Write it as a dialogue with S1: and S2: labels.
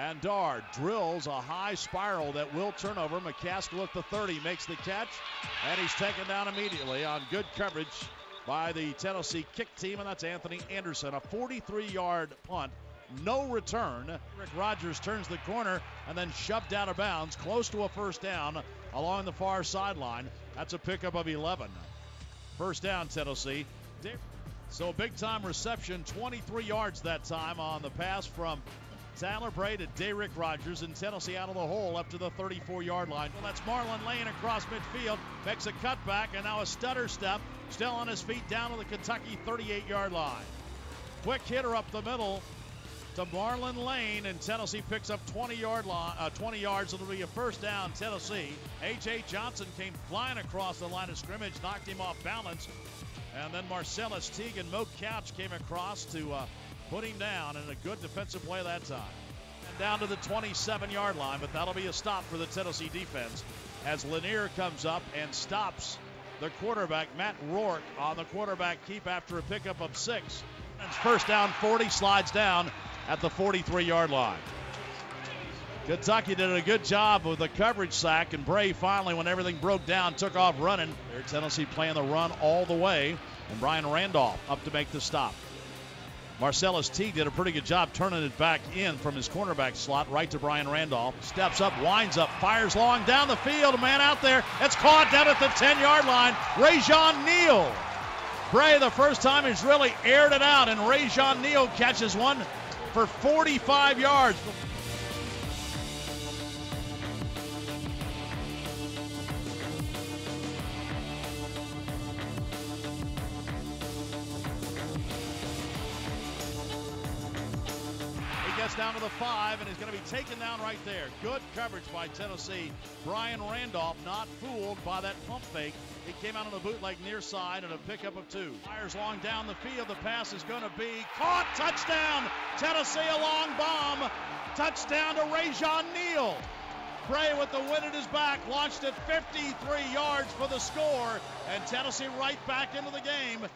S1: And Darr drills a high spiral that will turn over. McCaskill at the 30 makes the catch, and he's taken down immediately on good coverage by the Tennessee kick team, and that's Anthony Anderson. A 43 yard punt, no return. Rick Rogers turns the corner and then shoved out of bounds, close to a first down along the far sideline. That's a pickup of 11. First down, Tennessee. So big time reception, 23 yards that time on the pass from Tyler Bray to Da'Rick Rogers in Tennessee out of the hole up to the 34 yard line. Well, that's Marlin Lane across midfield, makes a cutback, and now a stutter step, still on his feet down to the Kentucky 38 yard line. Quick hitter up the middle to Marlin Lane, and Tennessee picks up 20 yard line, uh, 20 yards. It'll be a first down, Tennessee. A.J. Johnson came flying across the line of scrimmage, knocked him off balance, and then Marsalis Teague and Mo Couch came across to uh, put him down in a good defensive play that time. And down to the 27 yard line, but that'll be a stop for the Tennessee defense as Lanier comes up and stops the quarterback, Matt Roark, on the quarterback keep after a pickup of six. And First down 40, slides down at the 43 yard line. Kentucky did a good job with the coverage sack, and Bray finally, when everything broke down, took off running. There, Tennessee playing the run all the way, and Brian Randolph up to make the stop. Marsalis Teague did a pretty good job turning it back in from his cornerback slot right to Brian Randolph. Steps up, winds up, fires long down the field. A man out there. It's caught down at the 10 yard line. Rajion Neal. Bray, the first time he's really aired it out, and Rajion Neal catches one for 45 yards. Gets down to the five and is going to be taken down right there. Good coverage by Tennessee. Brian Randolph not fooled by that pump fake. He came out on the bootleg near side and a pickup of two. Fires long down the field. The pass is going to be caught. Touchdown. Tennessee a long bomb. Touchdown to Rajion Neal. Bray with the win at his back launched it 53 yards for the score, and Tennessee right back into the game.